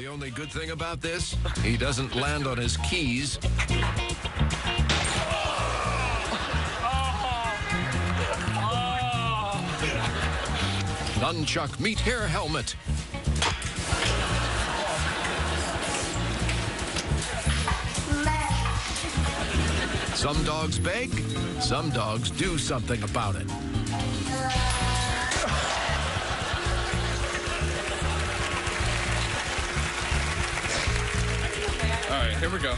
The only good thing about this, he doesn't land on his keys. Nunchuck meet hair helmet. Some dogs beg, some dogs do something about it. All right, here we go.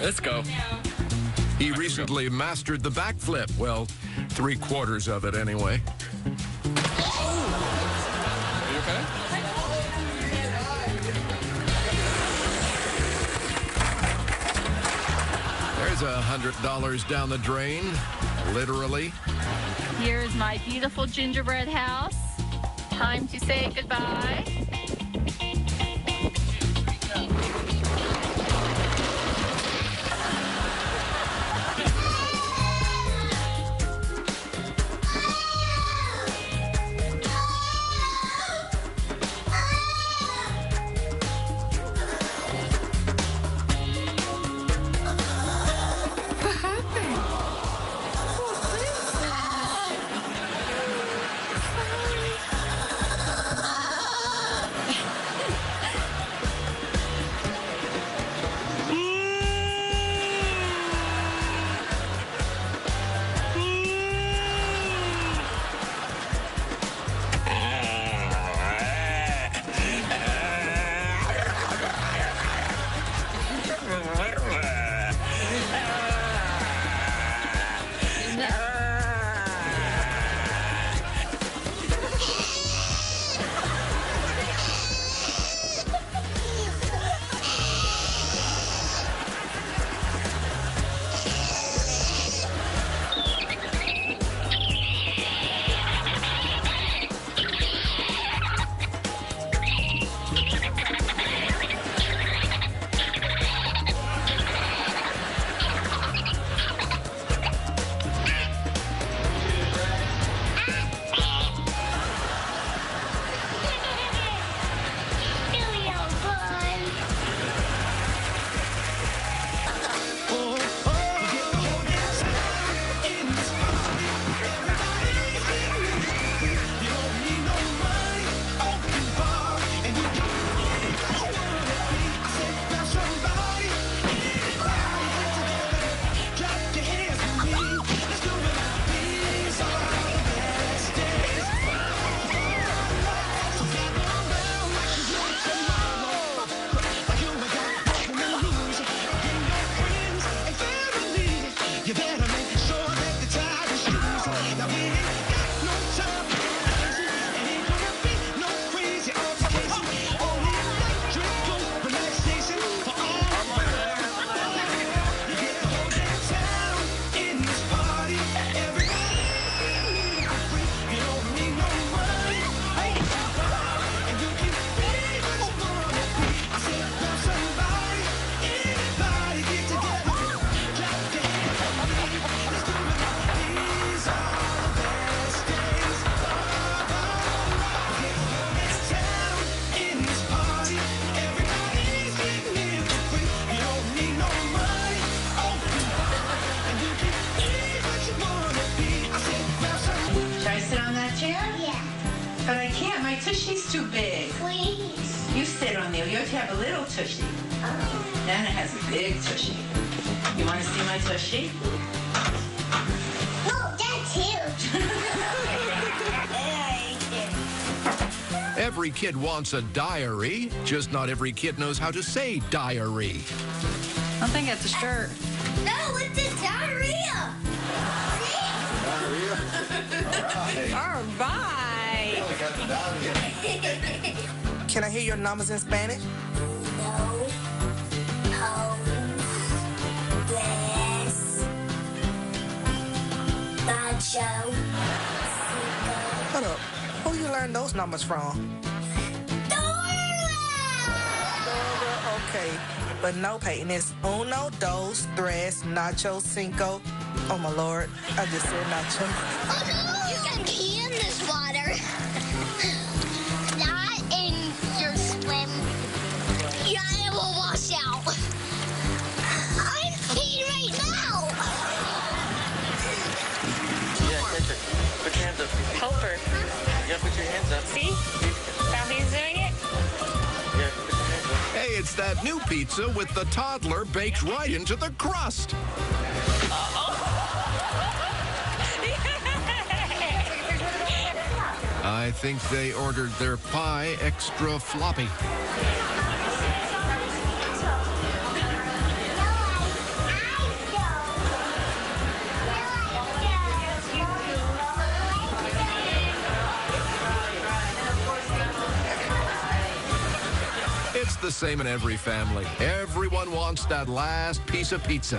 Let's go. He recently mastered the backflip. Well, three quarters of it anyway. Are you okay? There's a hundred dollars down the drain, literally. Here's my beautiful gingerbread house. Time to say goodbye. Have have a little tushy. Oh, Nana has a big tushy. You want to see my tushy? oh that's huge. Every kid wants a diary, just not every kid knows how to say diary. I think it's a shirt. no, it's a diarrhea. All right. Can I hear your numbers in Spanish? No. Hold up. Who you learn those numbers from? Okay. But no, Peyton, it's uno, dos, tres, nacho, cinco. Oh my lord. I just said nacho. That new pizza with the toddler baked right into the crust. I think they ordered their pie extra floppy. It's the same in every family. Everyone wants that last piece of pizza.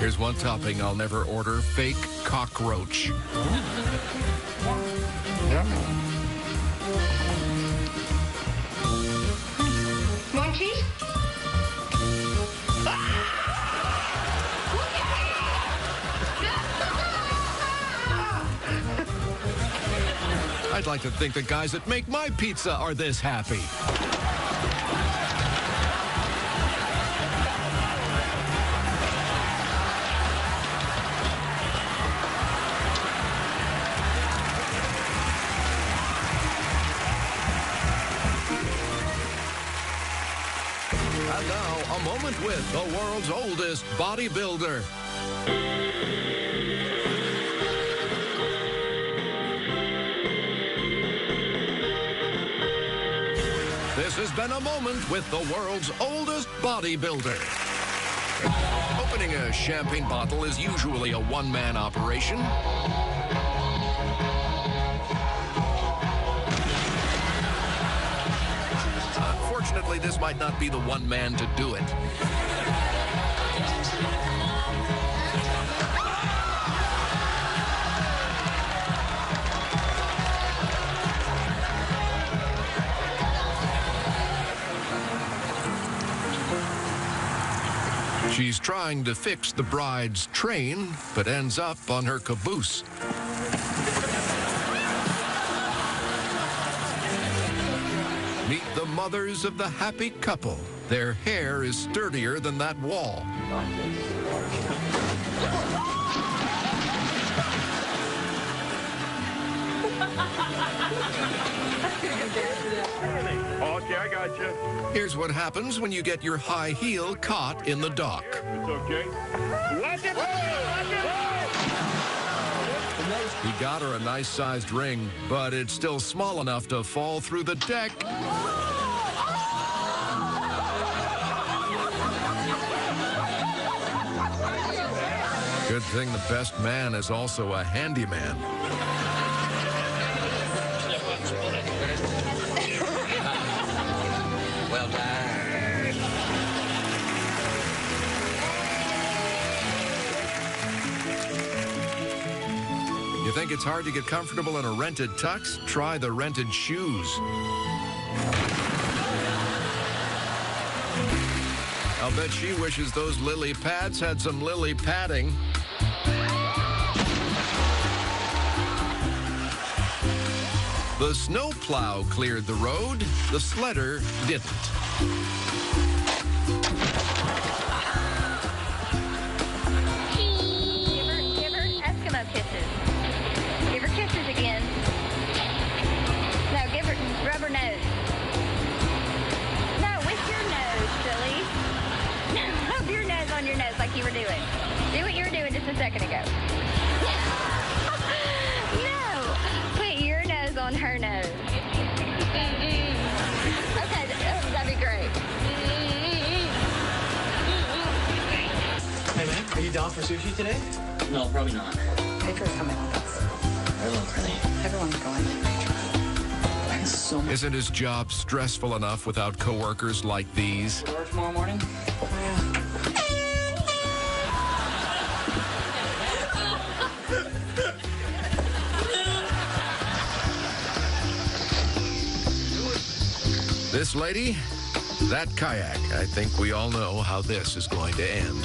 Here's one topping I'll never order fake cockroach. I'd like to think the guys that make my pizza are this happy. And now, a moment with the world's oldest bodybuilder. Been a moment with the world's oldest bodybuilder. Opening a champagne bottle is usually a one man operation. Unfortunately, this might not be the one man to do it. Trying to fix the bride's train, but ends up on her caboose. Meet the mothers of the happy couple. Their hair is sturdier than that wall. Okay, I got you. Here's what happens when you get your high heel caught in the dock. It's okay. Watch it! He got her a nice sized ring, but it's still small enough to fall through the deck. Good thing the best man is also a handyman. Think it's hard to get comfortable in a rented tux? Try the rented shoes. I'll bet she wishes those lily pads had some lily padding. The snowplow cleared the road, the sledder didn't. Give her, give her Eskimo kisses. Give her kisses again. No, give her rubber nose. No, with your nose, silly. No, rub your nose on your nose like you were doing. Do what you were doing just a second ago. no, put your nose on her nose. Okay, oh, that'd be great. Hey man, are you down for sushi today? No, probably not. Pedro's coming with us. Everyone's really. Everyone's going. Thanks so much. Isn't his job stressful enough without coworkers like these? Or tomorrow morning? This lady, that kayak. I think we all know how this is going to end.